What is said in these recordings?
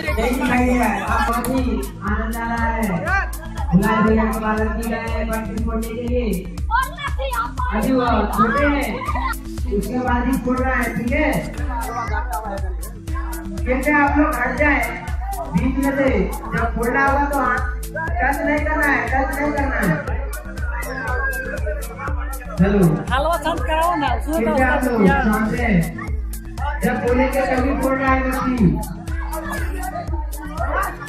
है आप बहुत ही आनंद आ रहा है गुलाब भैया के बालक की गए बंटी फोड़ने के लिए अभी वो छोटे हैं उसके बाद ही फोड़ रहा है ठीक है कैसे आप लोग हट जाए बीच में से जब फोड़ना होगा तो टच नहीं करना है? टच नहीं करना है चलो हलवा कराओ ना उसमें कैसे आप लोग जब बोलेंगे तभी फोड़ रहा है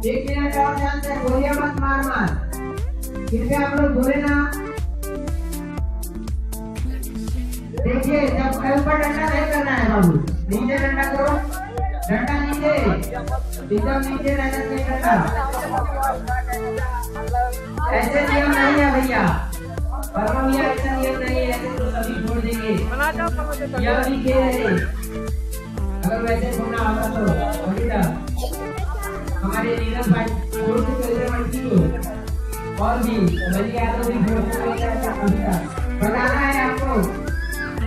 और ध्यान से बोलिए मत मार मार। आप लोग बोले ना। देखिए, जब कल पर डंडा नहीं करना है बाबू, नीचे डंडा करो। डंडा नीचे। एकदम नीचे रहना चाहिए डंडा। ऐसे नियम नहीं है भैया। वर्मा भैया ऐसा नियम नहीं है, ऐसे तो सभी छोड़ देंगे। यह भी खेल है। अगर वैसे छोड़ना होगा तो हमारे और भी बलि यादव भी छोड़ के? चल रहे हैं है आपको।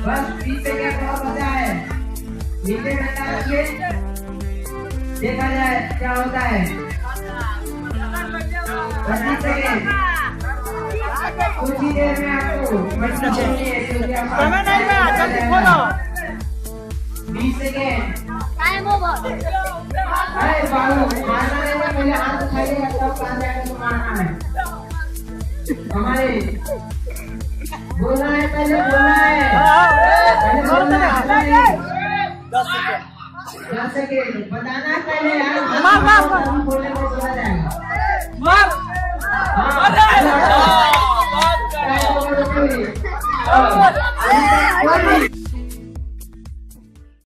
बस बीस सेकंड और बचा है। नीचे डंडा रखिए देखा जाए क्या होता है। पच्चीस सेकंड कुछ ही देर में आपको मटकी चाहिए क्योंकि आप समय नहीं बा जल्दी खोलो। बीस सेकंड। टाइम ओवर अरे बाबू। हमारे बोलना है पहले बोलना है पहले बोलना है दस सेकेंड दस सेकेंड बताना पहले यार मार मार हम बोलने को सुना जाएगा मार मार मार मार